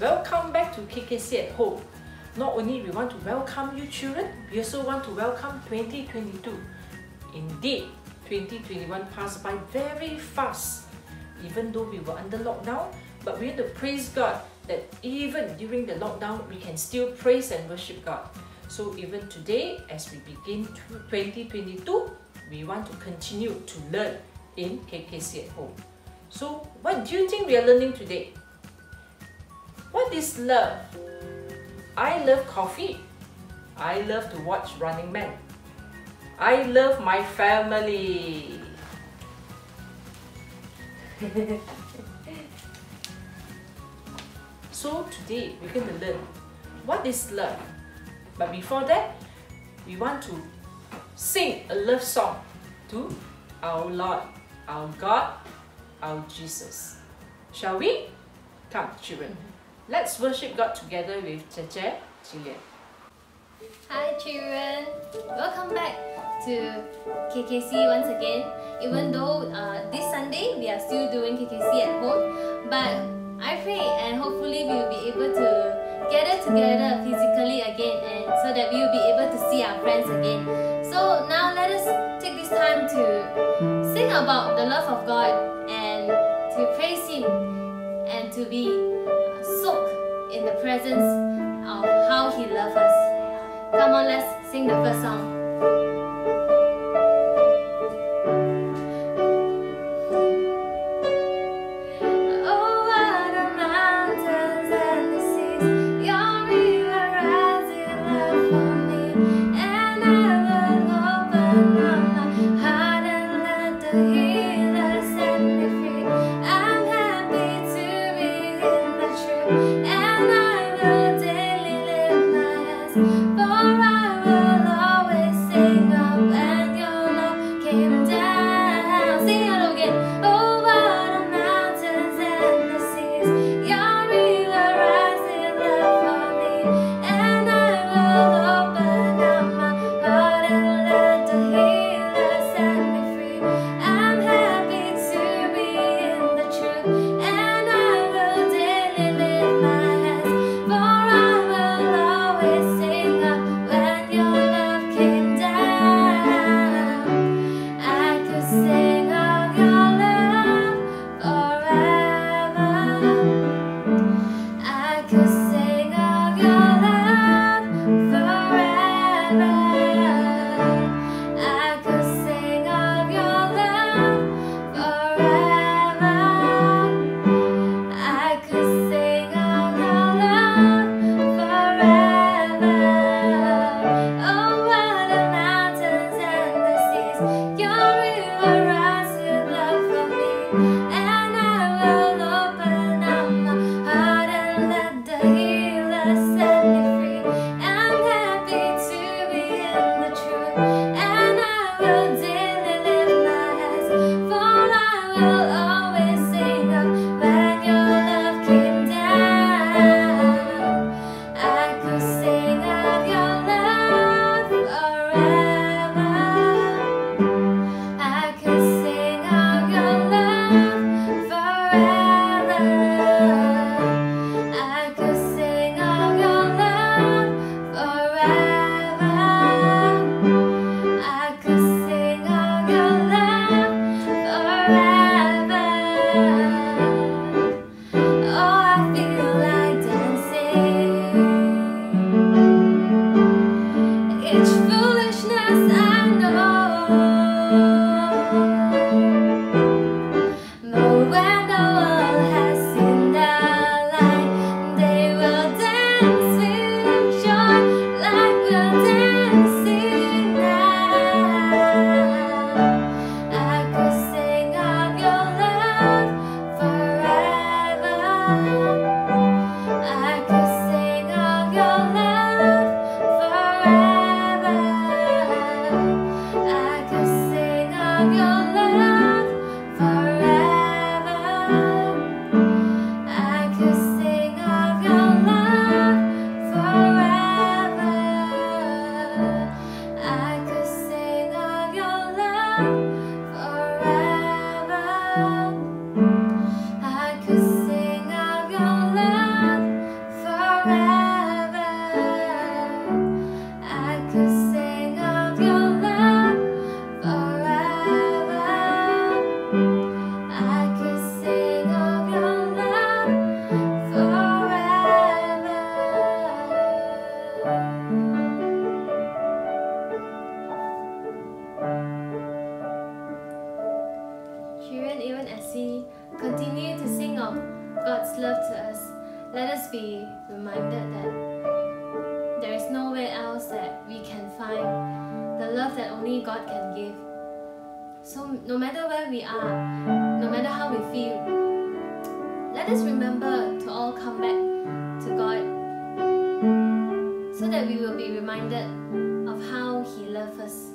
Welcome back to KKC at home. Not only we want to welcome you children, we also want to welcome 2022. Indeed, 2021 passed by very fast. Even though we were under lockdown, but we have to praise God that even during the lockdown, we can still praise and worship God. So even today, as we begin 2022, we want to continue to learn in KKC at home. So what do you think we are learning today? What is love? I love coffee. I love to watch Running Man. I love my family. so today we're going to learn what is love. But before that, we want to sing a love song to our Lord, our God, our Jesus. Shall we? Come, children. Let's worship God together with Cheche, Jillian. Hi children, welcome back to KKC once again. Even though uh, this Sunday we are still doing KKC at home, but I pray and hopefully we will be able to gather together physically again and so that we will be able to see our friends again. So now let us take this time to sing about the love of God and to praise Him and to be in the presence of how He loves us. Come on, let's sing the first song. Of your love love that only God can give. So, no matter where we are, no matter how we feel, let us remember to all come back to God so that we will be reminded of how He loved us.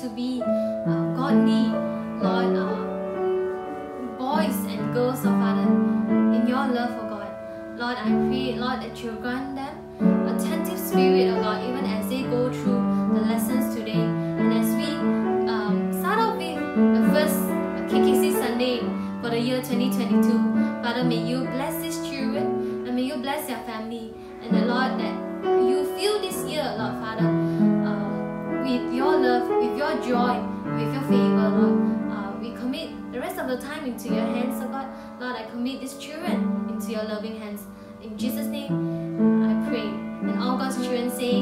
To be uh, godly, Lord, uh, boys and girls, oh Father, in your love, oh God. Lord, I pray, Lord, that you grant them attentive spirit, oh God, even as they go through the lessons today. And as we um, start off with the first KKC Sunday for the year 2022, Father, may you bless these children and may you bless their family. And the Lord, that you fill this year, Lord Father, with your love, with your joy, with your favor, Lord. Uh, we commit the rest of the time into your hands, oh God. Lord, I commit these children into your loving hands. In Jesus' name, I pray. And all God's children say,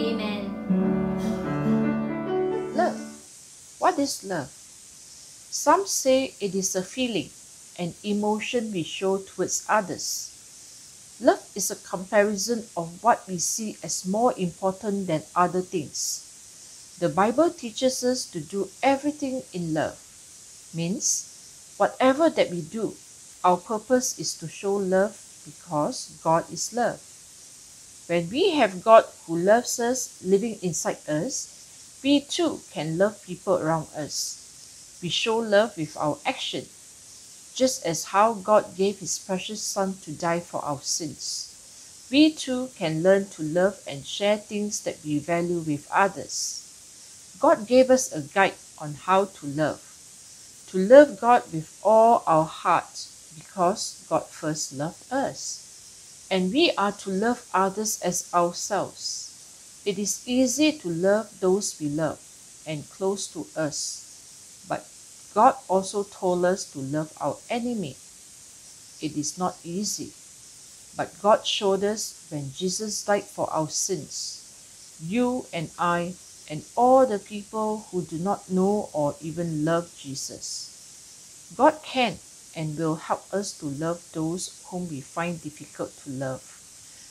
Amen. Love. What is love? Some say it is a feeling, an emotion we show towards others. Love is a comparison of what we see as more important than other things. The Bible teaches us to do everything in love. Means, whatever that we do, our purpose is to show love because God is love. When we have God who loves us living inside us, we too can love people around us. We show love with our action, just as how God gave His precious Son to die for our sins. We too can learn to love and share things that we value with others. God gave us a guide on how to love. To love God with all our heart because God first loved us. And we are to love others as ourselves. It is easy to love those we love and close to us. But God also told us to love our enemy. It is not easy. But God showed us when Jesus died for our sins. You and I and all the people who do not know or even love Jesus. God can and will help us to love those whom we find difficult to love.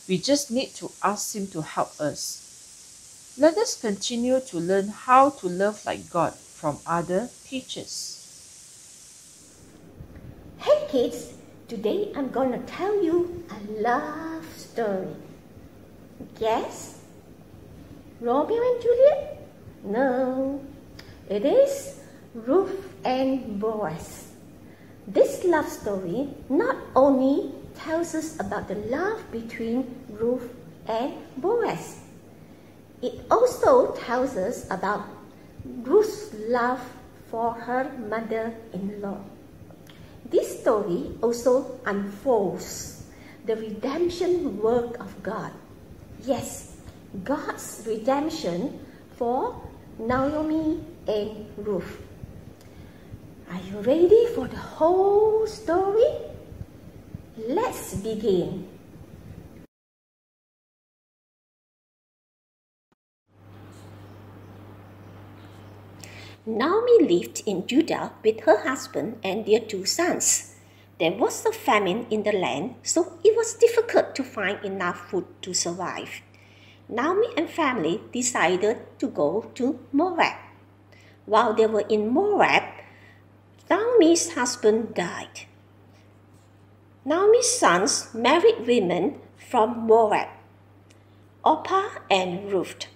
We just need to ask Him to help us. Let us continue to learn how to love like God from other teachers. Hey kids, today I'm gonna tell you a love story. Guess? Romeo and Juliet? No, it is Ruth and Boaz. This love story not only tells us about the love between Ruth and Boaz, it also tells us about Ruth's love for her mother in law. This story also unfolds the redemption work of God. Yes, God's redemption for Naomi and Ruth. Are you ready for the whole story? Let's begin. Naomi lived in Judah with her husband and their two sons. There was a famine in the land, so it was difficult to find enough food to survive. Naomi and family decided to go to Moab. While they were in Moab, Naomi's husband died. Naomi's sons married women from Moab, Orpah and Ruth.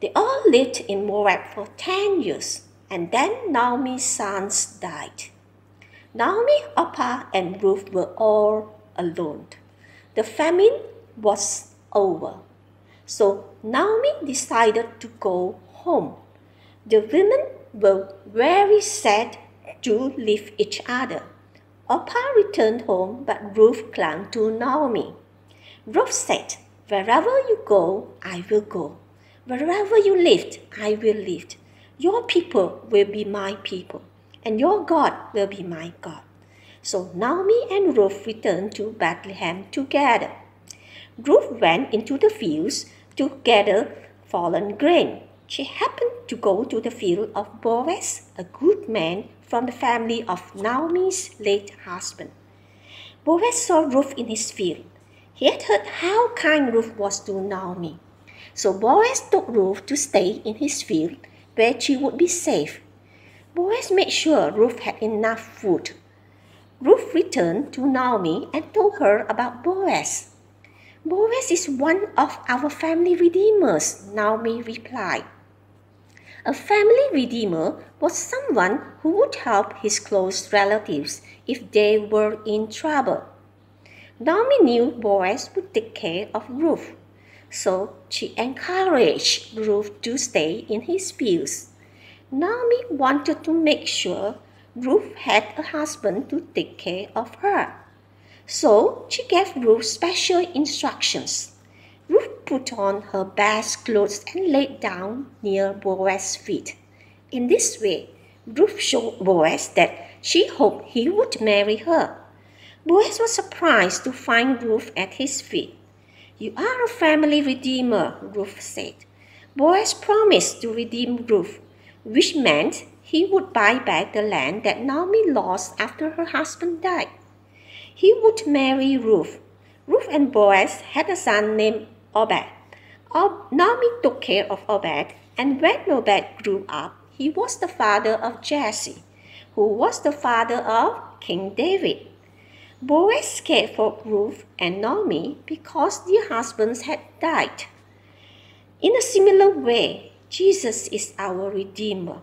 They all lived in Moab for 10 years, and then Naomi's sons died. Naomi, Orpah, and Ruth were all alone. The famine was over. So Naomi decided to go home. The women were very sad to leave each other. Orpah returned home, but Ruth clung to Naomi. Ruth said, Wherever you go, I will go. Wherever you live, I will live. Your people will be my people, and your God will be my God. So Naomi and Ruth returned to Bethlehem together. Ruth went into the fields to gather fallen grain. she happened to go to the field of Boaz, a good man from the family of Naomi's late husband. Boaz saw Ruth in his field. He had heard how kind Ruth was to Naomi. So Boaz took Ruth to stay in his field where she would be safe. Boaz made sure Ruth had enough food. Ruth returned to Naomi and told her about Boaz. Boaz is one of our family redeemers, Naomi replied. A family redeemer was someone who would help his close relatives if they were in trouble. Naomi knew Boaz would take care of Ruth, so she encouraged Ruth to stay in his fields. Naomi wanted to make sure Ruth had a husband to take care of her. So she gave Ruth special instructions. Ruth put on her best clothes and laid down near Boaz's feet. In this way, Ruth showed Boaz that she hoped he would marry her. Boaz was surprised to find Ruth at his feet. You are a family redeemer, Ruth said. Boaz promised to redeem Ruth, which meant he would buy back the land that Naomi lost after her husband died. He would marry Ruth. Ruth and Boaz had a son named Obed. Ob- Naomi took care of Obed, and when Obed grew up, he was the father of Jesse, who was the father of King David. Boaz cared for Ruth and Naomi because their husbands had died. In a similar way, Jesus is our Redeemer.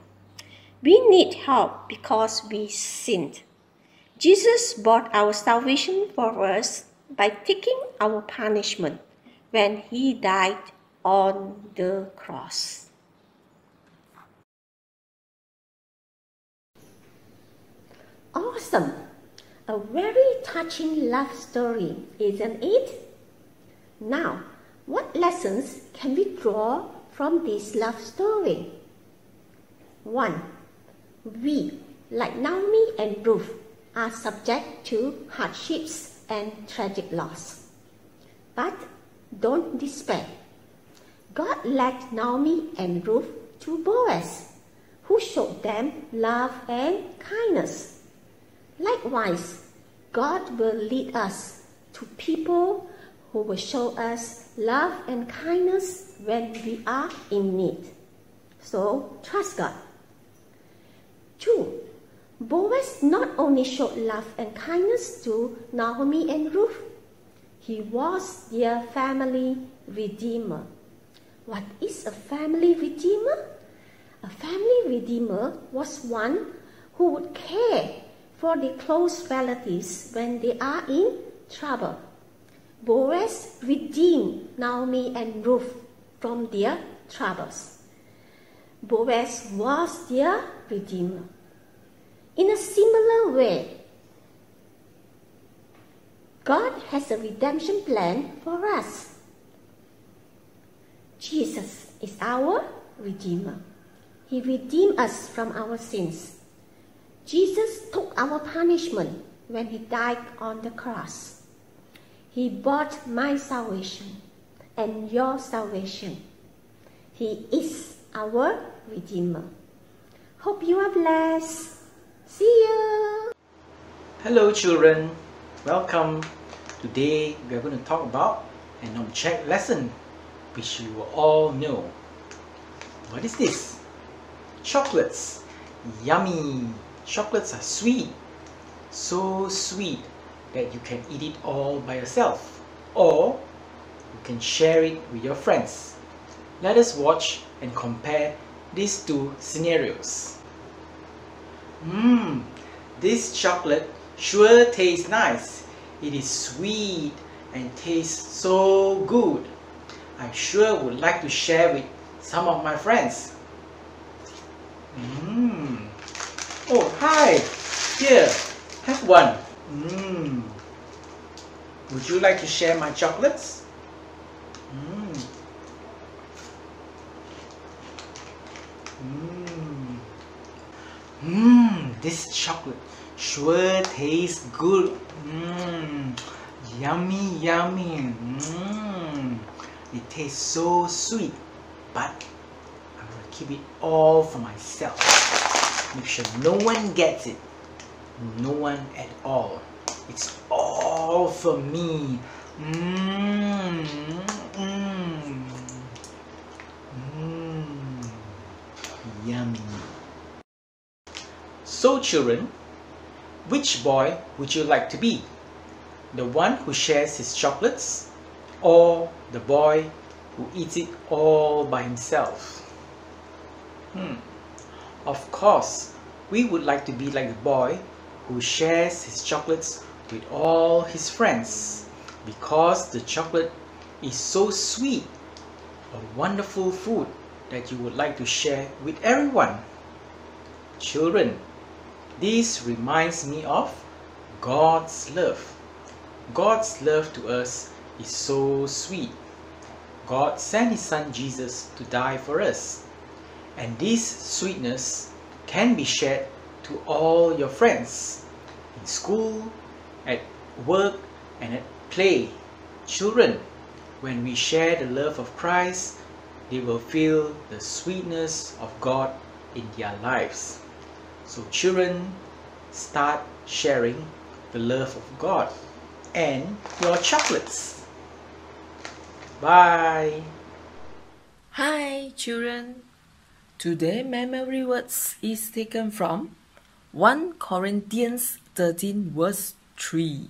We need help because we sinned. Jesus bought our salvation for us by taking our punishment when he died on the cross. Awesome! A very touching love story, isn't it? Now, what lessons can we draw from this love story? 1. We, like Naomi and Ruth, are subject to hardships and tragic loss. But don't despair. God led Naomi and Ruth to Boaz, who showed them love and kindness. Likewise, God will lead us to people who will show us love and kindness when we are in need. So trust God. 2. Boaz not only showed love and kindness to Naomi and Ruth, he was their family redeemer. What is a family redeemer? A family redeemer was one who would care for their close relatives when they are in trouble. Boaz redeemed Naomi and Ruth from their troubles. Boaz was their redeemer. In a similar way, God has a redemption plan for us. Jesus is our Redeemer. He redeemed us from our sins. Jesus took our punishment when He died on the cross. He bought my salvation and your salvation. He is our Redeemer. Hope you are blessed. See you. Hello children, welcome. Today we are going to talk about an object lesson which you all know. What is this? Chocolates. Yummy. Chocolates are sweet. So sweet that you can eat it all by yourself or you can share it with your friends. Let us watch and compare these two scenarios. Mmm, this chocolate sure tastes nice. It is sweet and tastes so good. I sure would like to share with some of my friends. Mmm. Oh, hi. Here, have one. Mmm. Would you like to share my chocolates? Mmm. Mmm. Mmm, this chocolate sure tastes good. Mmm. Yummy, yummy. Mmm. It tastes so sweet, but I'm gonna keep it all for myself. Make sure no one gets it. No one at all. It's all for me. Mmm. Mmm. Mmm. Yummy. So, children, which boy would you like to be? The one who shares his chocolates or the boy who eats it all by himself? Hmm. Of course, we would like to be like the boy who shares his chocolates with all his friends because the chocolate is so sweet, a wonderful food that you would like to share with everyone. Children, this reminds me of God's love. God's love to us is so sweet. God sent His Son Jesus to die for us. And this sweetness can be shared to all your friends in school, at work, and at play. Children, when we share the love of Christ, they will feel the sweetness of God in their lives. So, children, start sharing the love of God and your chocolates. Bye. Hi, children. Today, memory words is taken from 1 Corinthians 13, verse 3.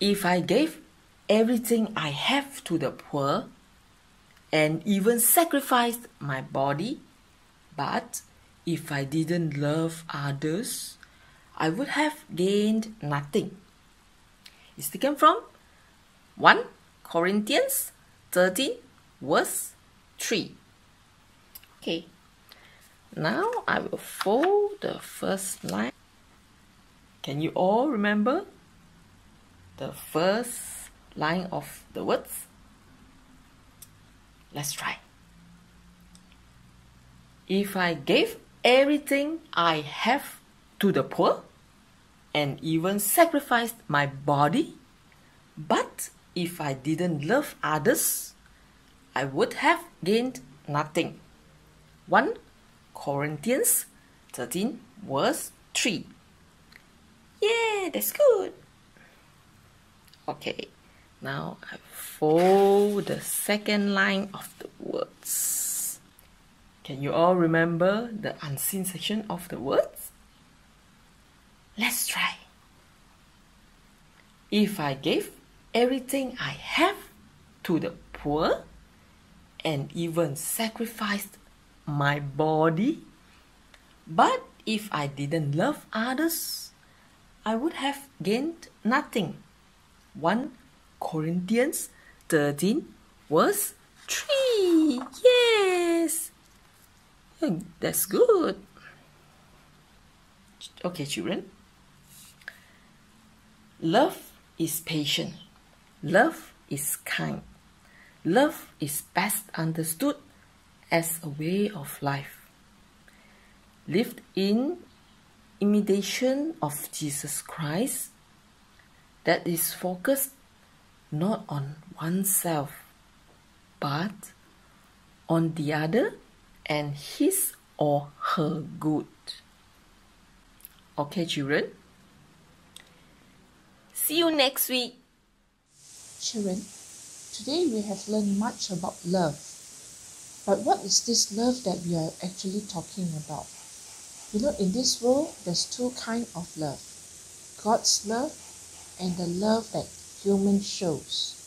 If I gave everything I have to the poor and even sacrificed my body, but if I didn't love others, I would have gained nothing. It's taken from 1 Corinthians 13, verse 3. Okay, now I will fold the first line. Can you all remember the first line of the words? Let's try. If I gave everything I have to the poor and even sacrificed my body, but if I didn't love others, I would have gained nothing. 1 Corinthians 13, verse 3. Yeah, that's good. Okay, now I fold the second line of the words. Can you all remember the unseen section of the words? Let's try. If I gave everything I have to the poor and even sacrificed my body, but if I didn't love others, I would have gained nothing. 1 Corinthians 13, verse 3. Yes, that's good. Okay, children. Love is patient. Love is kind. Love is best understood as a way of life. Lived in imitation of Jesus Christ that is focused not on oneself but on the other and his or her good. Okay, children? See you next week. Children, today we have learned much about love. But what is this love that we are actually talking about? You know, in this world, there's two kinds of love. God's love and the love that human shows.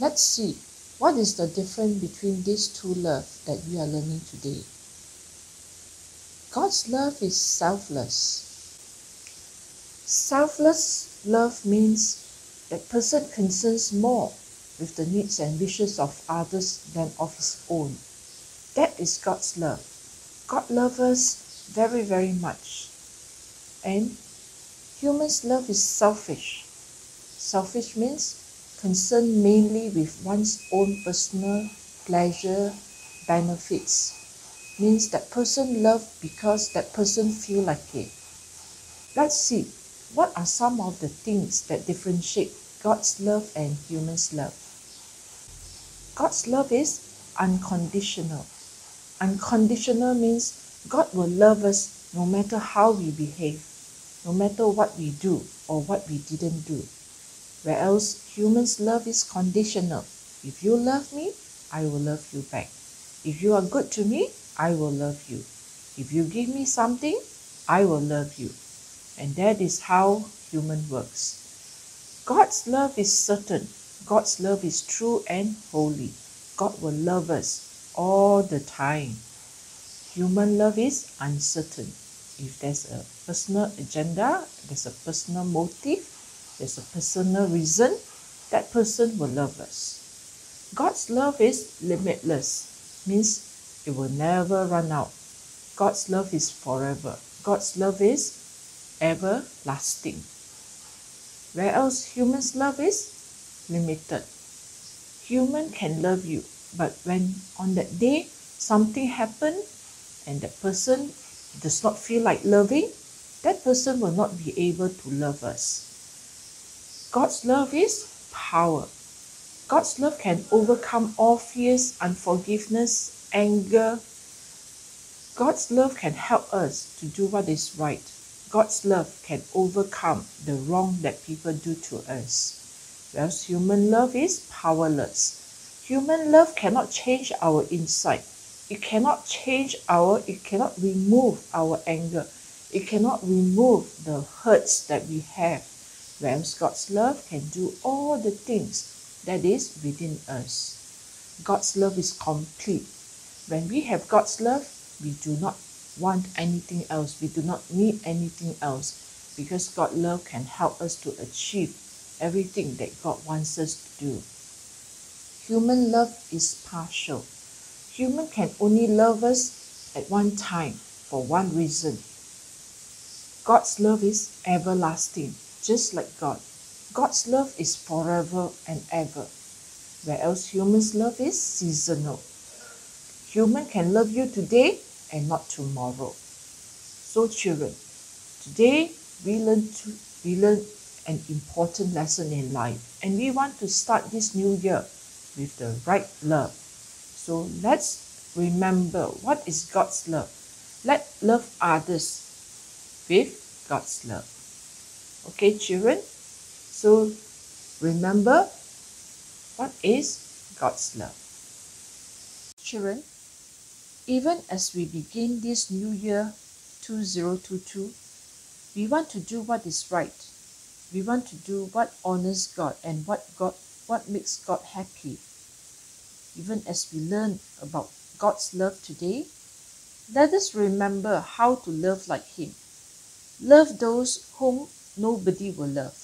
Let's see what is the difference between these two love that we are learning today. God's love is selfless. Selfless love means that person concerns more with the needs and wishes of others than of his own. That is God's love. God loves us very, very much. And humans' love is selfish. Selfish means concerned mainly with one's own personal pleasure, benefits. Means that person love because that person feel like it. Let's see what are some of the things that differentiate God's love and humans' love. God's love is unconditional. Unconditional means God will love us no matter how we behave, no matter what we do or what we didn't do. Whereas humans' love is conditional. If you love me, I will love you back. If you are good to me, I will love you. If you give me something, I will love you. And that is how human works. God's love is certain. God's love is true and holy. God will love us all the time. Human love is uncertain. If there's a personal agenda, there's a personal motive, there's a personal reason, that person will love us. God's love is limitless, means it will never run out. God's love is forever. God's love is everlasting. Whereas humans' love is limited. Human can love you, but when on that day something happened and that person does not feel like loving, that person will not be able to love us. God's love is power. God's love can overcome all fears, unforgiveness, anger. God's love can help us to do what is right. God's love can overcome the wrong that people do to us. Whereas human love is powerless. Human love cannot change our inside. It cannot change our, it cannot remove our anger. It cannot remove the hurts that we have. Whereas God's love can do all the things that is within us. God's love is complete. When we have God's love, we do not want anything else. We do not need anything else because God's love can help us to achieve everything that God wants us to do. Human love is partial. Human can only love us at one time for one reason. God's love is everlasting, just like God. God's love is forever and ever, whereas humans' love is seasonal. Human can love you today and not tomorrow. So, children, today we learn to we learn an important lesson in life, and we want to start this new year with the right love. So let's remember what is God's love. Let love others with God's love. Okay, children? So remember what is God's love. Children, even as we begin this new year 2022, we want to do what is right. We want to do what honors God and what God what makes God happy. Even as we learn about God's love today, let us remember how to love like Him. Love those whom nobody will love,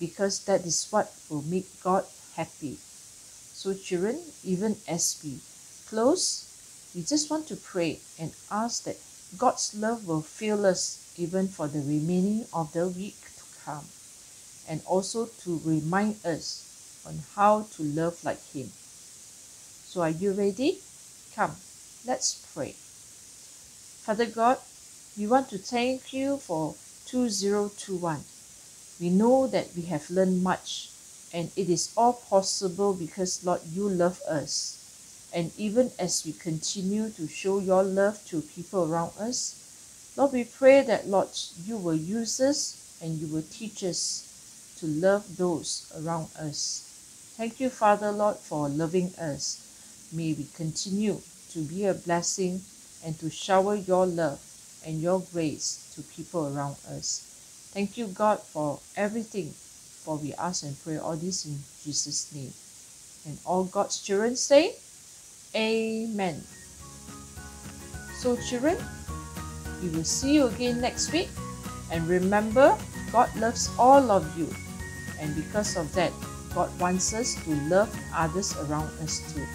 because that is what will make God happy. So, children, even as we close, we just want to pray and ask that God's love will fill us even for the remaining of the week to come, and also to remind us on how to love like Him. So, are you ready? Come, let's pray. Father God, we want to thank you for 2021. We know that we have learned much, and it is all possible because, Lord, you love us. And even as we continue to show your love to people around us, Lord, we pray that, Lord, you will use us and you will teach us to love those around us. Thank you, Father, Lord, for loving us. May we continue to be a blessing and to shower your love and your grace to people around us. Thank you, God, for everything. For we ask and pray all this in Jesus' name. And all God's children say, Amen. So, children, we will see you again next week. And remember, God loves all of you. And because of that, God wants us to love others around us too.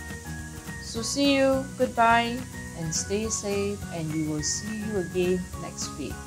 So, see you. Goodbye. And stay safe. And we will see you again next week.